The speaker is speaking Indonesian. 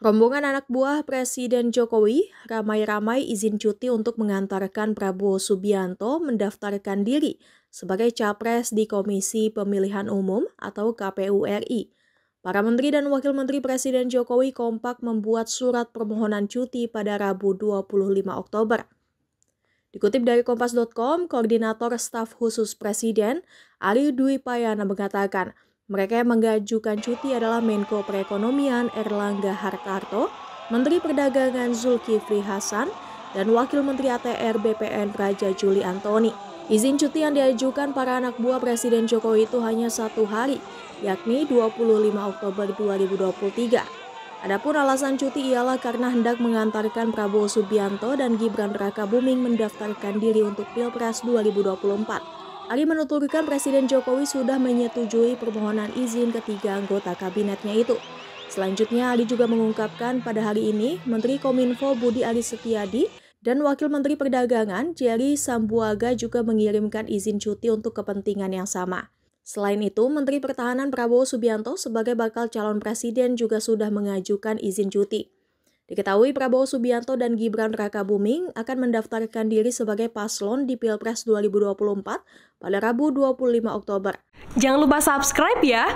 Rombongan anak buah Presiden Jokowi ramai-ramai izin cuti untuk mengantarkan Prabowo Subianto mendaftarkan diri sebagai capres di Komisi Pemilihan Umum atau KPU RI. Para menteri dan wakil menteri Presiden Jokowi kompak membuat surat permohonan cuti pada Rabu 25 Oktober. Dikutip dari Kompas.com, Koordinator Staf Khusus Presiden Ali Dwi Payana mengatakan, mereka yang mengajukan cuti adalah Menko Perekonomian Erlangga Hartarto, Menteri Perdagangan Zulkifli Hasan, dan Wakil Menteri ATR BPN Raja Juli Antoni. Izin cuti yang diajukan para anak buah Presiden Jokowi itu hanya satu hari, yakni 25 Oktober 2023. Adapun alasan cuti ialah karena hendak mengantarkan Prabowo Subianto dan Gibran Raka Buming mendaftarkan diri untuk Pilpres 2024. Ali menuturkan Presiden Jokowi sudah menyetujui permohonan izin ketiga anggota kabinetnya itu. Selanjutnya, Ali juga mengungkapkan pada hari ini Menteri Kominfo Budi Aris Setiadi dan Wakil Menteri Perdagangan Jerry Sambuaga juga mengirimkan izin cuti untuk kepentingan yang sama. Selain itu, Menteri Pertahanan Prabowo Subianto sebagai bakal calon presiden juga sudah mengajukan izin cuti. Diketahui Prabowo Subianto dan Gibran Raka Buming akan mendaftarkan diri sebagai paslon di Pilpres 2024 pada Rabu 25 Oktober. Jangan lupa subscribe ya!